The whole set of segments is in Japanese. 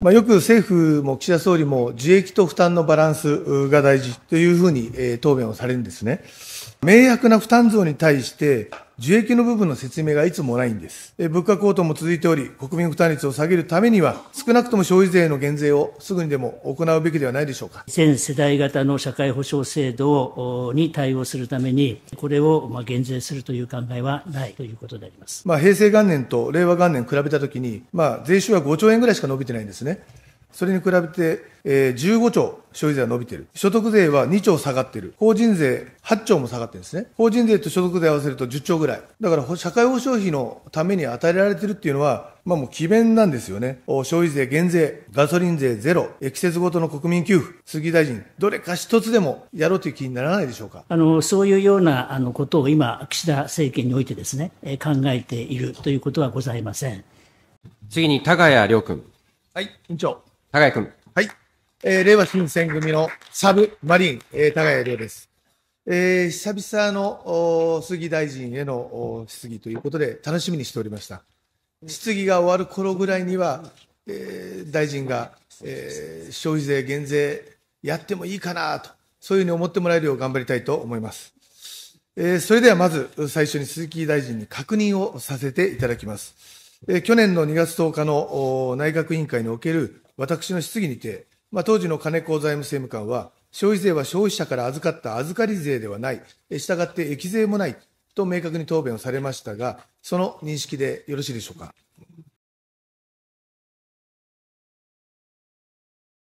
まあ、よく政府も岸田総理も受益と負担のバランスが大事というふうに、答弁をされるんですね。明白な負担増に対して、受益の部分の説明がいつもないんです。物価高騰も続いており、国民負担率を下げるためには、少なくとも消費税の減税をすぐにでも行うべきではないでしょうか。全世代型の社会保障制度に対応するために、これをまあ減税するという考えはないということであります。まあ、平成元年と令和元年比べたときに、まあ、税収は5兆円ぐらいしか伸びてないんですね。それに比べて、えー、15兆消費税は伸びてる。所得税は2兆下がってる。法人税8兆も下がってるんですね。法人税と所得税合わせると10兆ぐらい。だから社会保障費のために与えられてるっていうのは、まあもう奇弁なんですよね。消費税減税、ガソリン税ゼロ、季節ごとの国民給付、杉大臣、どれか一つでもやろうという気にならないでしょうか？あの、そういうようなあのことを今、岸田政権においてですね、考えているということはございません。次に、田谷良君。はい、委員長。高谷君。はい。えー、令和新選組のサブマリン、えー、高谷亮です。えー、久々の杉大臣への質疑ということで、楽しみにしておりました。質疑が終わる頃ぐらいには、えー、大臣が、えー、消費税減税やってもいいかなと、そういうふうに思ってもらえるよう頑張りたいと思います。えー、それではまず、最初に鈴木大臣に確認をさせていただきます。えー、去年の2月10日の内閣委員会における私の質疑にて、まあ、当時の金子財務政務官は、消費税は消費者から預かった預かり税ではない、したがって益税もないと明確に答弁をされましたが、その認識でよろしいでしょうか？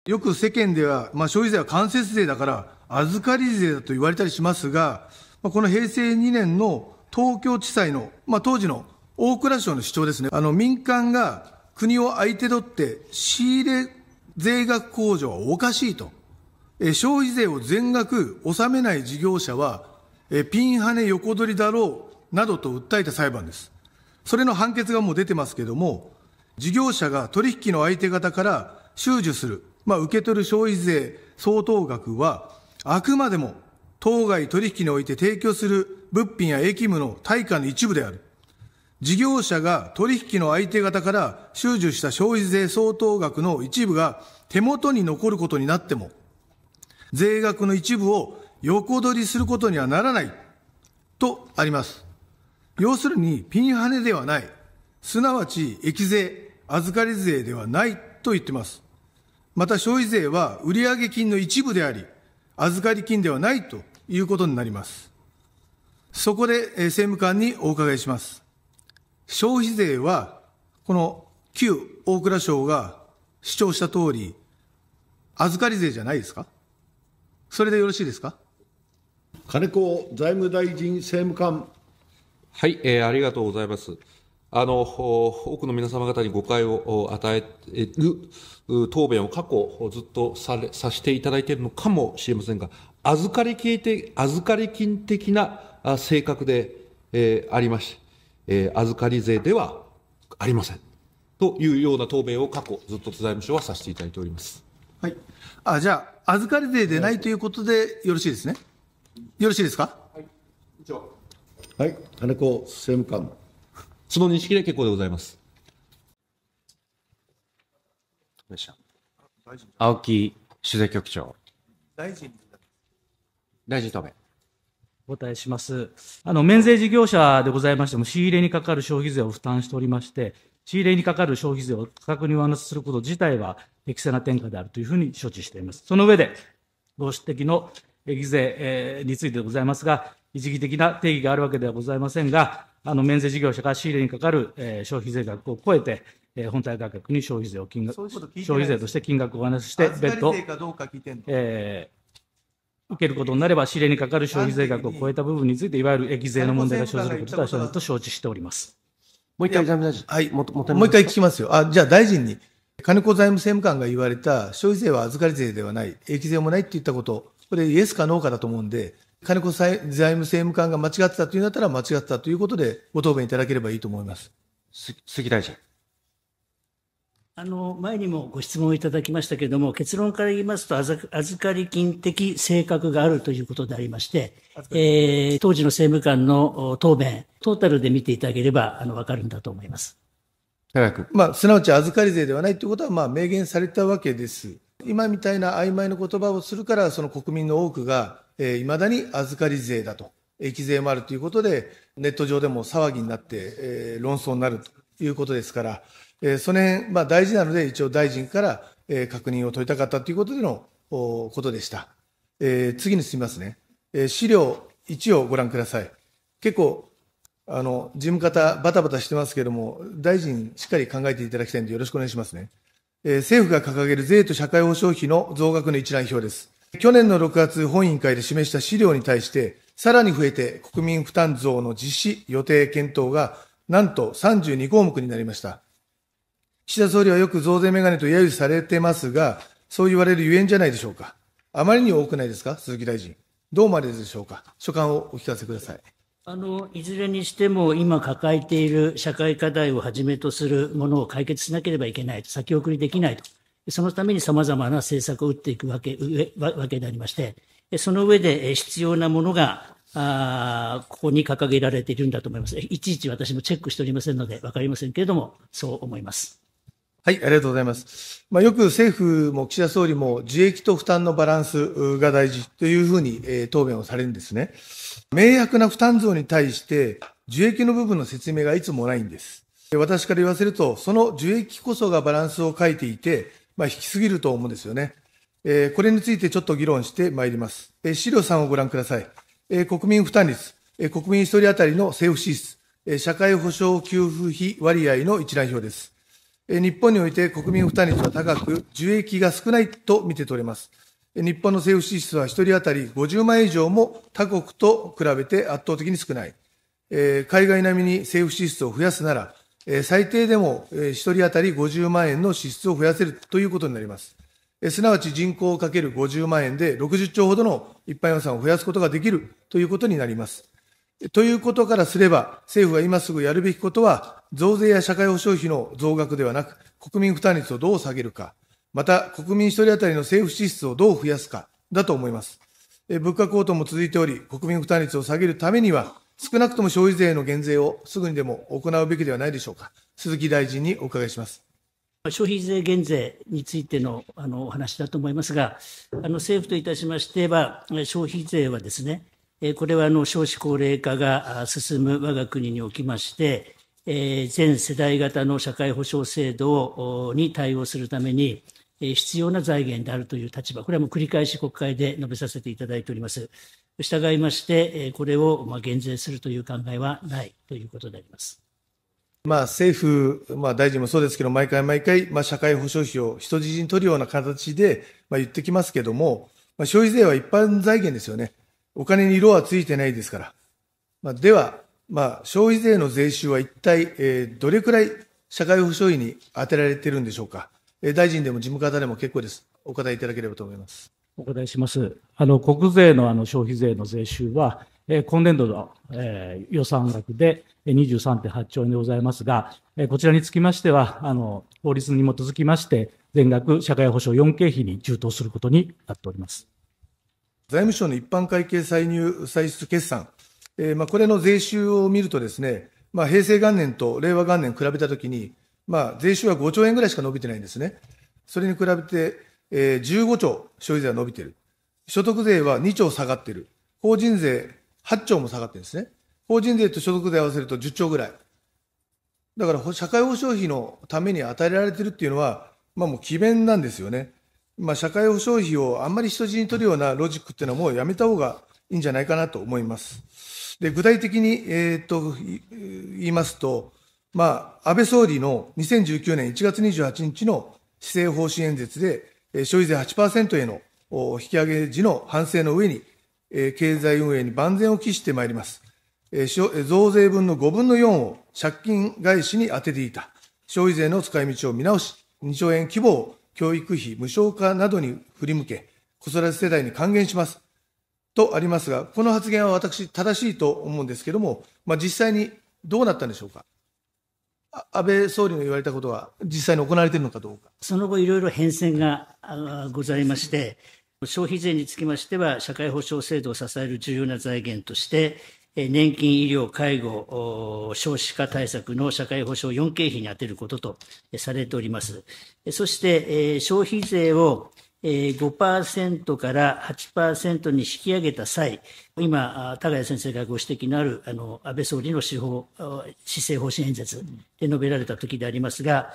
よく世間では、まあ、消費税は間接税だから、預かり税だと言われたりしますが、まあ、この平成2年の東京地裁の、まあ、当時の大蔵省の主張ですね、あの民間が国を相手取って仕入れ税額控除はおかしいと。消費税を全額納めない事業者は、ピンハネ横取りだろうなどと訴えた裁判です。それの判決がもう出てますけども、事業者が取引の相手方から収受する、まあ、受け取る消費税相当額は、あくまでも当該取引において提供する物品や役務の対価の一部である。事業者が取引の相手方から収受した消費税相当額の一部が手元に残ることになっても、税額の一部を横取りすることにはならないとあります。要するに、ピンハネではない、すなわち益税、預かり税ではないと言ってます。また消費税は売上金の一部であり、預かり金ではないということになります。そこで政務官にお伺いします。消費税は、この旧大蔵省が主張した通り、預かり税じゃないですか？それでよろしいですか？金子財務大臣政務官。はい、えー、ありがとうございます。あの、多くの皆様方に誤解を与える答弁を過去ずっとされさせていただいているのかもしれませんが、預かり金的預かり金的な性格で、えー、ありまして、えー、預かり税ではありません。というような答弁を過去、ずっと財務省はさせていただいております。はい。あ、じゃあ、預かり税でないということでよろしいですね？よろしいですか？はい。はい。金子政務官。その認識で結構でございます。青木主税局長。大臣。大臣答弁。お答えします。あの、免税事業者でございましても、仕入れにかかる消費税を負担しておりまして、仕入れにかかる消費税を価格に上乗せすること自体は適正な転嫁であるというふうに承知しています。その上で、ご指摘の益税についてでございますが、一義的な定義があるわけではございませんが、あの、免税事業者が仕入れにかかる消費税額を超えて、本体価格に消費税を金額、消費税として金額を上乗せして、別途、えー、受けることになれば、仕入れにかかる消費税額を超えた部分について、いわゆる益税の問題が生じることとは、と承知しております。もう一回、財務大臣。はい、もう一回聞きますよ。あ、じゃあ大臣に、金子財務政務官が言われた、消費税は預かり税ではない、益税もないって言ったこと、これ、イエスかノーかだと思うんで、金子財務政務官が間違ってたというんだったら、間違ってたということで、ご答弁いただければいいと思います。杉大臣。あの前にもご質問いただきましたけれども、結論から言いますと、預かり金的性格があるということでありまして、えー、当時の政務官の答弁、トータルで見ていただければあの分かるんだと思います。まあ、すなわち預かり税ではないということは、まあ、明言されたわけです。今みたいな曖昧な言葉をするから、その国民の多くが、えー、未だに預かり税だと、益税もあるということで、ネット上でも騒ぎになって、えー論争になるということですから、えーその辺、まあ、大事なので、一応大臣から、えー確認を取りたかったということでのおことでした。えー次に進みますね。えー資料1をご覧ください。結構、あの、事務方、バタバタしてますけれども、大臣、しっかり考えていただきたいので、よろしくお願いしますね。えー政府が掲げる税と社会保障費の増額の一覧表です。去年の6月、本委員会で示した資料に対して、さらに増えて国民負担増の実施予定検討が、なんと32項目になりました。岸田総理はよく増税メガネと揶揄されてますが、そう言われるゆえんじゃないでしょうか。あまりに多くないですか、鈴木大臣。どうまででしょうか。所感をお聞かせください。あの、いずれにしても、今抱えている社会課題をはじめとするものを解決しなければいけないと、先送りできないと。そのために様々な政策を打っていくわけ、わわけでありまして、その上で必要なものが、あここに掲げられているんだと思います。いちいち私もチェックしておりませんので、わかりませんけれども、そう思います。はい、ありがとうございます。まあ、よく政府も岸田総理も受益と負担のバランスが大事というふうに、えー答弁をされるんですね。明白な負担増に対して、受益の部分の説明がいつもないんです。私から言わせると、その受益こそがバランスを書いていて、まあ、引きすぎると思うんですよね。えーこれについてちょっと議論してまいります。えー資料3をご覧ください。国民負担率、国民一人当たりの政府支出、社会保障給付費割合の一覧表です。日本において国民負担率は高く、受益が少ないと見て取れます。日本の政府支出は1人当たり50万円以上も他国と比べて圧倒的に少ない。海外並みに政府支出を増やすなら、最低でも、え1人当たり50万円の支出を増やせるということになります。すなわち人口をかける50万円で60兆ほどの一般予算を増やすことができるということになります。ということからすれば、政府が今すぐやるべきことは、増税や社会保障費の増額ではなく、国民負担率をどう下げるか、また国民一人当たりの政府支出をどう増やすか、だと思います。物価高騰も続いており、国民負担率を下げるためには、少なくとも消費税の減税をすぐにでも行うべきではないでしょうか。鈴木大臣にお伺いします。消費税減税についてのあのお話だと思いますが、あの政府といたしましては、消費税はですね、これはあの少子高齢化が進む我が国におきまして、全世代型の社会保障制度に対応するために、必要な財源であるという立場、これはもう繰り返し国会で述べさせていただいております。従いまして、これを減税するという考えはないということであります。まあ、政府、まあ、大臣もそうですけど、毎回毎回、まあ、社会保障費を人質に取るような形で、まあ、言ってきますけども、まあ、消費税は一般財源ですよね。お金に色はついてないですから。まあ、では、まあ、消費税の税収は一体、えーどれくらい社会保障費に当てられているんでしょうか。えー大臣でも事務方でも結構です。お答えいただければと思います。お答えします。あの、国税のあの消費税の税収は、え今年度の、え予算額で23.8兆円でございますが、えこちらにつきましては、あの、法律に基づきまして、全額社会保障4経費に充当することになっております。財務省の一般会計歳入歳出決算、えーまあ、これの税収を見るとですね、まあ、平成元年と令和元年比べたときに、まあ、税収は5兆円ぐらいしか伸びてないんですね。それに比べて、えー15兆消費税は伸びてる。所得税は2兆下がってる。法人税8兆も下がってるんですね。法人税と所得税合わせると10兆ぐらい。だから社会保障費のために与えられてるっていうのは、まあもう詭弁なんですよね。まあ社会保障費をあんまり人質に取るようなロジックっていうのはもうやめた方がいいんじゃないかなと思います。で、具体的に、えーっと、言いますと、まあ、安倍総理の2019年1月28日の施政方針演説で、消費税8%への引き上げ時の反省の上に、経済運営に万全を期してまいります。増税分の5分の4を借金返しに充てていた。消費税の使い道を見直し、2兆円規模を教育費無償化などに振り向け、子育て世代に還元します。とありますが、この発言は私、正しいと思うんですけれども、まあ、実際にどうなったんでしょうか。安倍総理の言われたことは、実際に行われているのかどうか。その後、いろいろ変遷がございまして、消費税につきましては、社会保障制度を支える重要な財源として、年金、医療、介護、少子化対策の社会保障4経費に充てることとされております。そして、消費税を5%から8%に引き上げた際、今、あ高谷先生がご指摘のある、あの、安倍総理の司法、施政方針演説で述べられた時でありますが、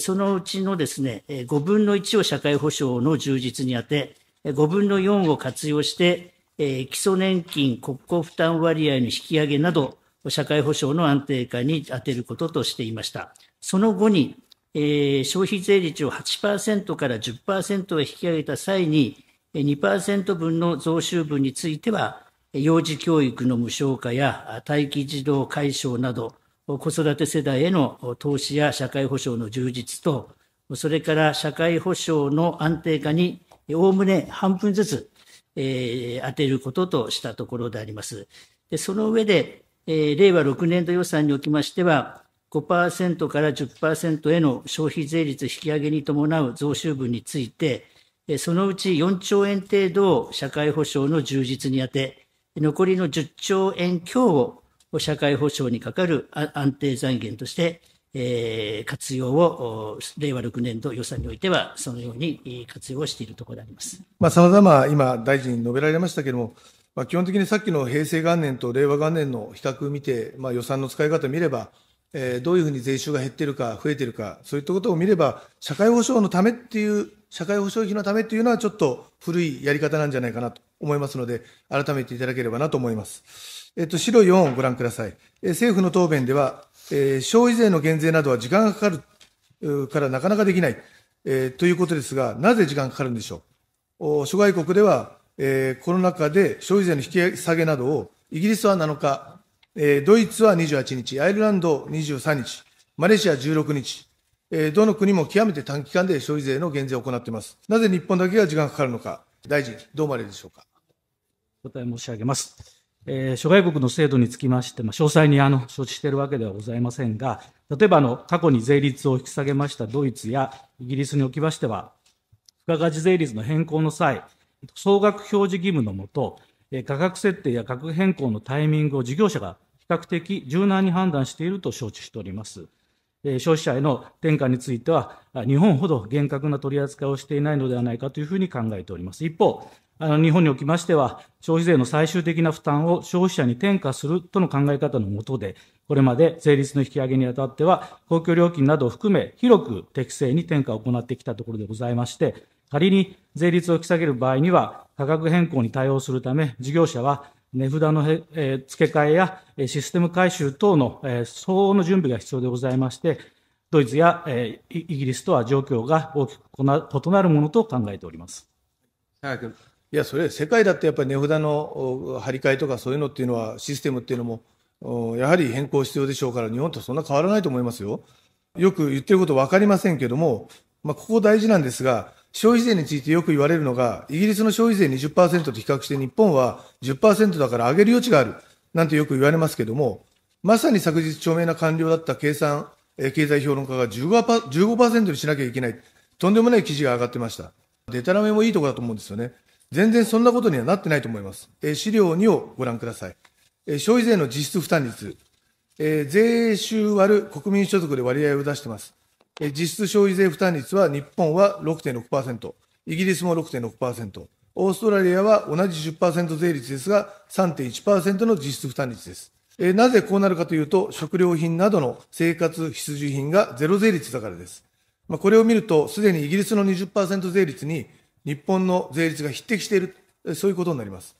そのうちのですね、5分の1を社会保障の充実に充て、5分の4を活用して、基礎年金国庫負担割合の引き上げなど、社会保障の安定化に充てることとしていました。その後に、え消費税率を8%から10%へ引き上げた際に、2%分の増収分については、幼児教育の無償化や待機児童解消など、子育て世代への投資や社会保障の充実と、それから社会保障の安定化に、おおむね半分ずつ、えー充てることとしたところであります。でその上で、えー令和6年度予算におきましては、5%から10%への消費税率引き上げに伴う増収分について、そのうち4兆円程度を社会保障の充実に充て、残りの10兆円強を社会保障にかかる安定財源として、えー活用を、令和6年度予算においては、そのように活用をしているところであります。まあ、様々、今、大臣述べられましたけれども、まあ、基本的にさっきの平成元年と令和元年の比較を見て、まあ、予算の使い方を見れば、えーどういうふうに税収が減っているか、増えているか、そういったことを見れば、社会保障のためっていう、社会保障費のためっていうのは、ちょっと古いやり方なんじゃないかなと思いますので、改めていただければなと思います。えっと、資料4をご覧ください。え政府の答弁では、消費税の減税などは時間がかかるからなかなかできない、えーということですが、なぜ時間がかかるんでしょう？諸外国では、えーコロナ禍で消費税の引き下げなどを、イギリスは7日、えードイツは28日、アイルランド23日、マレーシア16日、えーどの国も極めて短期間で消費税の減税を行っています。なぜ日本だけが時間がかかるのか、大臣、どう思われるでしょうか？答え申し上げます。えー諸外国の制度につきまして、まあ、詳細にあの承知しているわけではございませんが、例えばあの過去に税率を引き下げましたドイツやイギリスにおきましては、付加価値税率の変更の際、総額表示義務のもと、え価格設定や価格変更のタイミングを事業者が比較的柔軟に判断していると承知しております。え消費者への転嫁については、日本ほど厳格な取り扱いをしていないのではないかというふうに考えております。一方、あの日本におきましては、消費税の最終的な負担を消費者に転嫁するとの考え方のもとで、これまで税率の引き上げにあたっては、公共料金などを含め、広く適正に転嫁を行ってきたところでございまして、仮に税率を引き下げる場合には、価格変更に対応するため、事業者は値札の、え付け替えやシステム改修等の、え相応の準備が必要でございまして、ドイツや、えイギリスとは状況が大きく異なるものと考えております。いや、それ、世界だってやっぱり値札の張り替えとかそういうのっていうのは、システムっていうのも、やはり変更必要でしょうから、日本とそんな変わらないと思いますよ。よく言ってること分かりませんけども、まあ、ここ大事なんですが、消費税についてよく言われるのが、イギリスの消費税20%と比較して日本は10%だから上げる余地がある、なんてよく言われますけども、まさに昨日著名な官僚だった計算、経済評論家が 15%, 15にしなきゃいけない、とんでもない記事が上がってました。でたらめもいいところだと思うんですよね。全然そんなことにはなってないと思います。えー資料2をご覧ください。えー消費税の実質負担率、えー税収割る国民所得で割合を出しています。えー実質消費税負担率は日本は6.6%、イギリスも6.6%、オーストラリアは同じ10%税率ですが、3.1%の実質負担率です。えーなぜこうなるかというと、食料品などの生活必需品がゼロ税率だからです。まあ、これを見ると、すでにイギリスの20%税率に日本の税率が匹敵している、そういうことになります。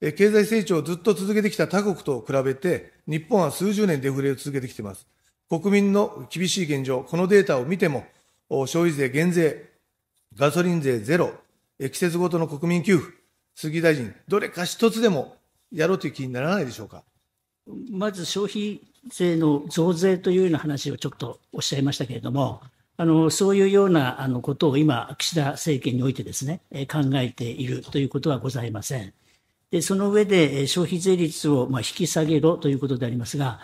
経済成長をずっと続けてきた他国と比べて、日本は数十年デフレを続けてきています。国民の厳しい現状、このデータを見ても、消費税減税、ガソリン税ゼロ、季節ごとの国民給付、杉大臣、どれか一つでもやろうという気にならないでしょうか？まず消費税の増税というような話をちょっとおっしゃいましたけれども、あのそういうようなあのことを今、岸田政権においてですね、考えているということはございません。でその上で、消費税率をまあ引き下げろということでありますが、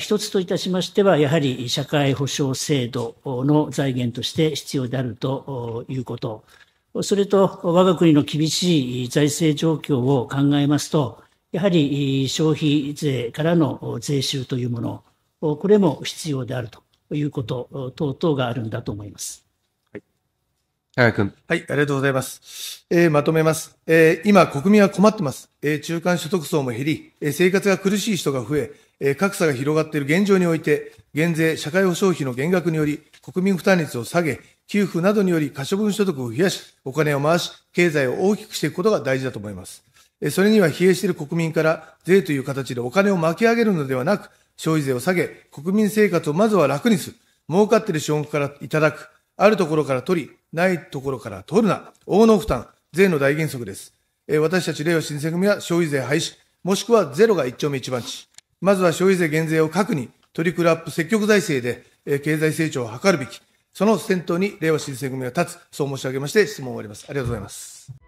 一つといたしましては、やはり社会保障制度の財源として必要であるということ、それと我が国の厳しい財政状況を考えますと、やはり消費税からの税収というもの、これも必要であるということ等々があるんだと思います。高木君。はい、ありがとうございます。えーまとめます。えー今、国民は困ってます。えー中間所得層も減り、えー生活が苦しい人が増え、えー格差が広がっている現状において、減税、社会保障費の減額により、国民負担率を下げ、給付などにより可処分所得を増やし、お金を回し、経済を大きくしていくことが大事だと思います。えーそれには疲弊している国民から税という形でお金を巻き上げるのではなく、消費税を下げ、国民生活をまずは楽にする。儲かっている資本からいただく。あるところから取り、ないところから取るな。大納負担。税の大原則です。えー私たち、令和新選組は消費税廃止、もしくはゼロが一丁目一番地。まずは消費税減税を核に、トリクルアップ積極財政で、えー経済成長を図るべき。その先頭に令和新選組が立つ。そう申し上げまして、質問を終わります。ありがとうございます。